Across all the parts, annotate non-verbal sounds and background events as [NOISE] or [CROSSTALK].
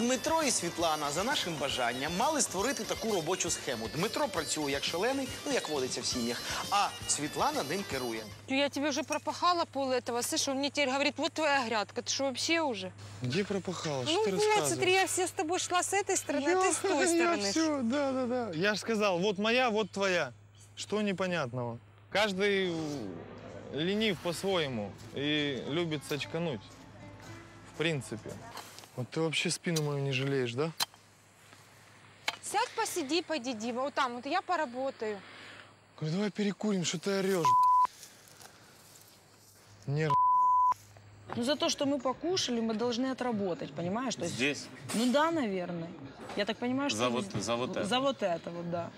Дмитро і Світлана за нашим бажанням мали створити таку робочу схему. Дмитро працює як шалений, ну як водиться в сім'ях, а Світлана ним керує. Ну, Я тебе уже пропахала пол этого. Слышь, он мне теперь говорит, вот твоя грядка. Ты что, вообще уже? Где пропахала? Что ну ты вот, рассказываешь? смотри, я все с тобой шла с этой стороны, а ты с той [LAUGHS] стороны. все, да, да, да. Я же сказал, вот моя, вот твоя. Что непонятного? Каждый ленив по-своему и любит сочкануть. В принципе. Вот ты вообще спину мою не жалеешь, да? Сядь, посиди, пойди, Дима. Вот там, вот я поработаю. Говорю, давай перекурим, что ты орешь. Нерв. Ну, за то, что мы покушали, мы должны отработать, понимаешь? То есть, Здесь? ну да, наверное. Я так понимаю, что... За вот- за вот это. За вот это вот, да.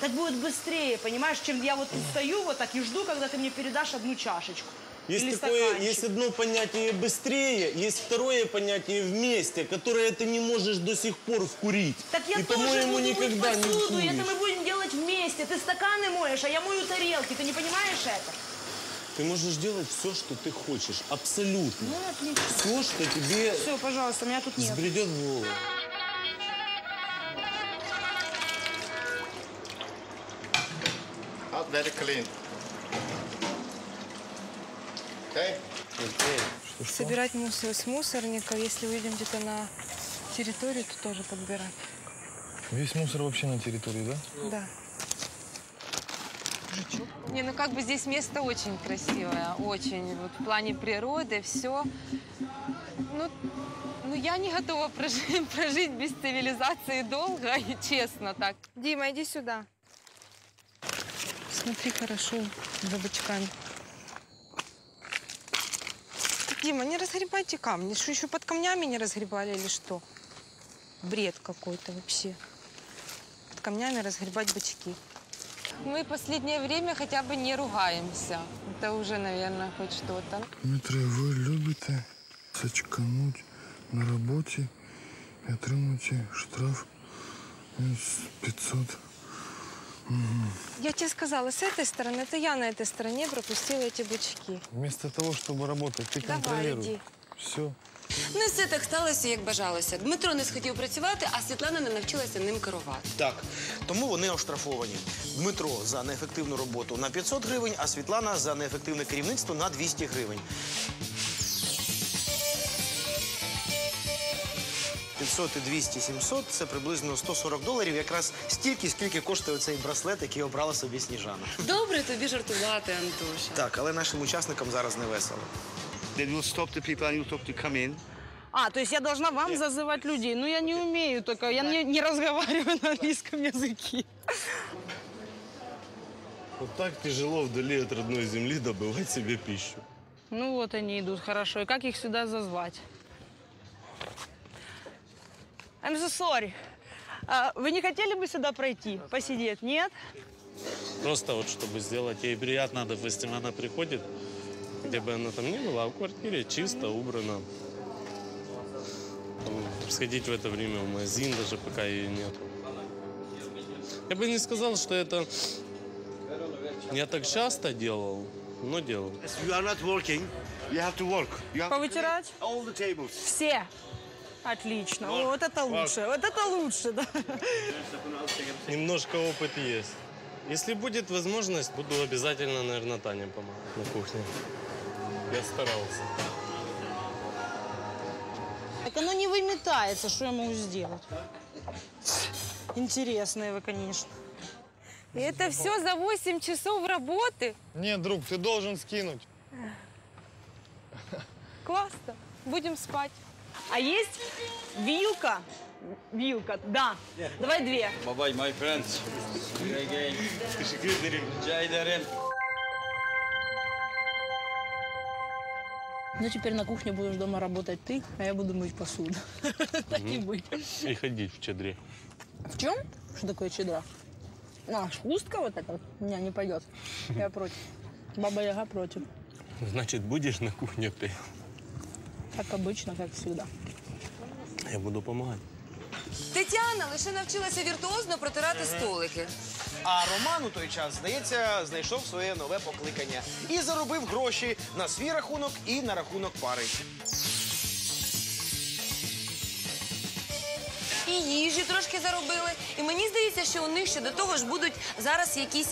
Так будет быстрее, понимаешь, чем я вот тут стою вот так и жду, когда ты мне передашь одну чашечку. Есть Или такое, стаканчик. есть одно понятие быстрее, есть второе понятие вместе, которое ты не можешь до сих пор вкурить. Так я И, тоже по-моему, никогда не вкуришь. это мы будем делать вместе. Ты стаканы моешь, а я мою тарелки. Ты не понимаешь это? Ты можешь делать все, что ты хочешь, абсолютно. Ну, отлично. Все, что тебе Все, пожалуйста, меня тут нет. взбредет в голову. Out very clean. Собирать мусор с мусорников. Если выйдем где-то на территорию, то тоже подбирать. Весь мусор вообще на территории, да? Да. Не, ну как бы здесь место очень красивое, очень. Вот в плане природы, все. Ну, ну я не готова прожить, [LAUGHS] прожить без цивилизации долго, [LAUGHS] и честно так. Дима, иди сюда. Смотри хорошо за бочками. Дима, не разгребайте камни. Что, еще под камнями не разгребали или что? Бред какой-то вообще. Под камнями разгребать бочки. Мы последнее время хотя бы не ругаемся. Это уже, наверное, хоть что-то. Дмитре, ви любите сачкануть на роботі і отримуєте штраф із 500. Я тебе сказала, с этой стороны, это я на этой стороне пропустила эти бычки. Вместо того, чтобы работать, ты Давай, контролируй. иди. Все. Ну і все так сталося, як бажалося. Дмитро не схотів працювати, а Світлана не навчилася ним керувати. Так, тому вони оштрафовані. Дмитро за неефективну роботу на 500 гривень, а Світлана за неефективне керівництво на 200 гривень. 500 і 200, 700 – це приблизно 140 доларів, якраз стільки, скільки коштує цей браслет, який обрала собі Сніжана. Добре тобі жартувати, Антоша. Так, але нашим учасникам зараз не весело. Then you'll stop the people and you'll stop to come in. А, то есть я должна вам зазывать людей. Ну, я не умею только, я не, не разговариваю на английском языке. Вот так тяжело вдали от родной земли добывать себе пищу. Ну, вот они идут, хорошо. И как их сюда зазвать? I'm so sorry. А, вы не хотели бы сюда пройти, посидеть? Нет? Просто вот чтобы сделать ей приятно, допустим, она приходит, где бы она там ни была, а в квартире чисто, убрано. Там, Сходить в это время в магазин, даже пока ее нет. Я бы не сказал, что это я так часто делал, но делал. Повытирать? Все. Отлично. Вот это лучше. Вот это лучше, да. Немножко опыт есть. Если будет возможность, буду обязательно, наверное, Тане помогать на кухне. Я старался. Так оно не выметается, что я могу сделать? Интересные вы, конечно. И это все за 8 часов работы. Нет, друг, ты должен скинуть. Классно. Будем спать. А есть вилка? Вилка, да. Давай две. Bye-bye, my friends. Again. Rica ederim. Ну, теперь на кухне будешь дома работать ты, а я буду мыть посуду. [LAUGHS] Так и быть. И ходить в чадре. В чем? Что такое чедра? А, хустка вот эта? Не, не пойдет. Я против. [LAUGHS] Баба Яга против. Значит, будешь на кухне ты. Так обично, як всегда. Я буду допомагати. Тетяна лише навчилася віртуозно протирати столики. А Роман у той час, здається, знайшов своє нове покликання і заробив гроші на свій рахунок і на рахунок пари. І їжі трошки заробили. І мені здається, що у них ще до того ж будуть зараз якісь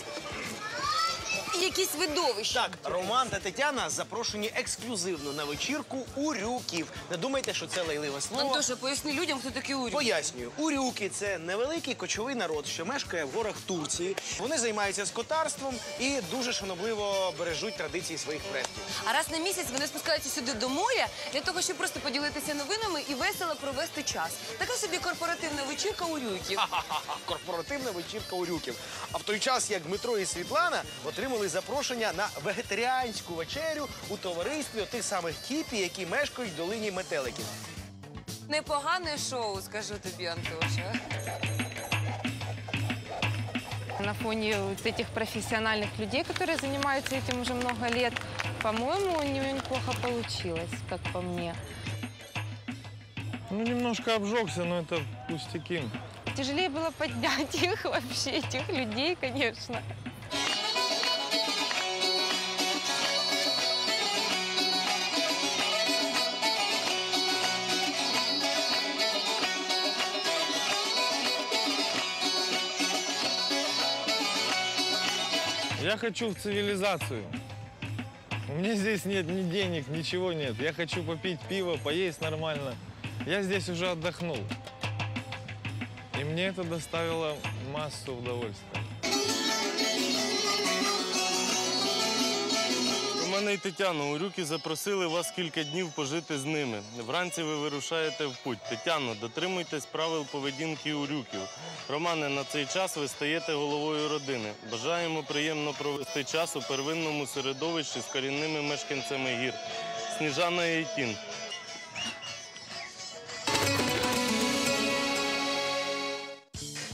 Якісь видовища. Так, Роман та Тетяна запрошені ексклюзивно на вечірку урюків. Не думайте, що це лайливе слово. Антоша, поясни людям, хто такий урюк. Пояснюю, урюки це невеликий кочовий народ, що мешкає в горах Турції. Вони займаються скотарством і дуже шанобливо бережуть традиції своїх предків. А раз на місяць вони спускаються сюди до моря для того, щоб просто поділитися новинами і весело провести час. Така собі корпоративна вечірка урюків. Ха-ха-ха, [LAUGHS] корпоративна вечірка урюків. А в той час, як Дмитро і Світлана отримали запрошення на вегетаріанську вечерю у товаристві тих самих кіпі, які мешкають в долині метеликів. Непогане шоу, скажу тобі, Антоша. На фоне вот этих профессиональных людей, которые занимаются этим уже много лет, по-моему, у нее неплохо получилось, как по мне. Ну, немножко обжегся, но это пустяки. Тяжелее было поднять их [LAUGHS] вообще, этих людей, конечно. Я хочу в цивилизацию. У меня здесь нет ни денег, ничего нет. Я хочу попить пиво, поесть нормально. Я здесь уже отдохнул. И мне это доставило массу удовольствия. Романе і Тетяно, урюки запросили вас кілька днів пожити з ними. Вранці ви вирушаєте в путь. Тетяно, дотримуйтесь правил поведінки урюків. Романе, на цей час ви стаєте головою родини. Бажаємо приємно провести час у первинному середовищі з корінними мешканцями гір. Сніжана Єтін.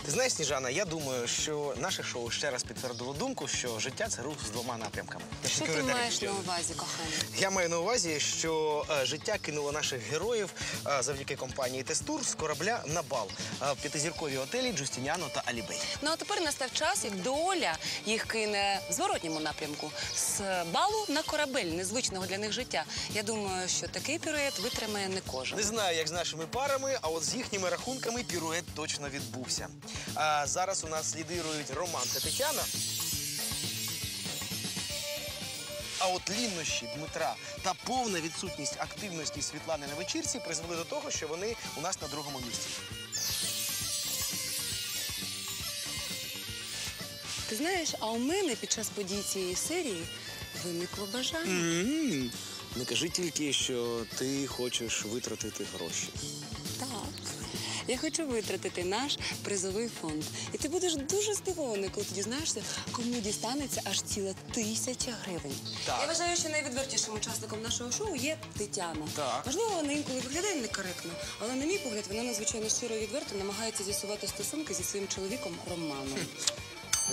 Знаєш, Сніжана, я думаю, що наше шоу ще раз підтвердило думку, що життя це рух з двома напрямками. Що ти маєш на увазі, коханий? Я маю на увазі, що е, життя кинуло наших героїв е, завдяки компанії Тестур з корабля на бал е, в п'ятизіркові готелі Джустініано та Алібей. Ну а тепер настав час, як доля їх кине в зворотньому напрямку з балу на корабель незвичного для них життя. Я думаю, що такий пірует витримає не кожен. Не знаю, як з нашими парами, а от з їхніми рахунками пірует точно відбувся. А зараз у нас лідирують Роман та Тетяна. А от ліннощі Дмитра та повна відсутність активності Світлани на вечірці призвели до того, що вони у нас на другому місці. Ти знаєш, а у мене під час подій цієї серії виникло бажання. Не кажи тільки, що ти хочеш витратити гроші. Так. Я хочу витратити наш призовий фонд. І ти будеш дуже здивований, коли ти дізнаєшся, кому дістанеться аж ціла тисяча гривень. Так. Я вважаю, що найвідвертішим учасником нашого шоу є Тетяна. Так. Можливо, вона інколи виглядає некоректно, але на мій погляд, вона надзвичайно щиро і відверто намагається з'ясувати стосунки зі своїм чоловіком Романом.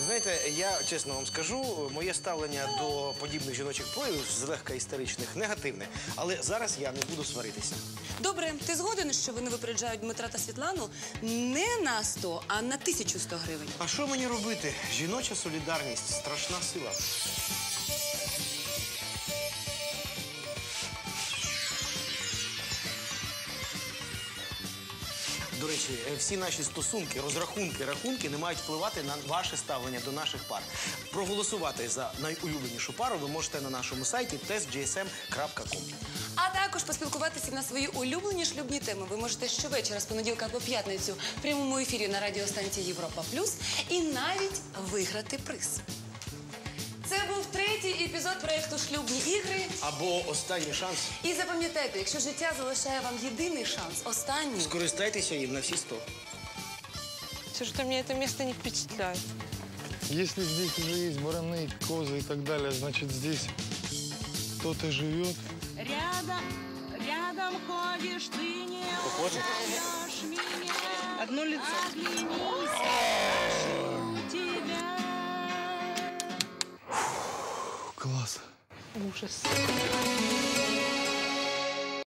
Знаєте, я чесно вам скажу, моє ставлення до подібних жіночих проявів, злегка істеричних, негативне. Але зараз я не буду сваритися. Добре, ти згоден, що вони випереджають Дмитра та Світлану не на 100, а на 1100 гривень. А що мені робити? Жіноча солідарність страшна сила. Речі, е, всі наші стосунки, розрахунки, рахунки не мають впливати на ваше ставлення до наших пар. Проголосувати за найулюбленішу пару ви можете на нашому сайті testgsm.com. А також поспілкуватися на свої улюблені шлюбні теми. Ви можете щовечора з понеділка по п'ятницю в прямому ефірі на радіостанції Європа Плюс і навіть виграти приз. Це був третій епізод проєкту Шлюбні ігри. Або останній шанс. І запам'ятайте, якщо життя залишає вам єдиний шанс, останній. Скористайтеся їм на всі сто. Что-то мне это место не впечатляет. Если здесь уже есть бараны, козы и так далее, значит здесь кто-то живет. Рядом, рядом ходишь, ты не Похоже? узнаешь меня. Одно лицо. Оглянись, Класс. Ужас.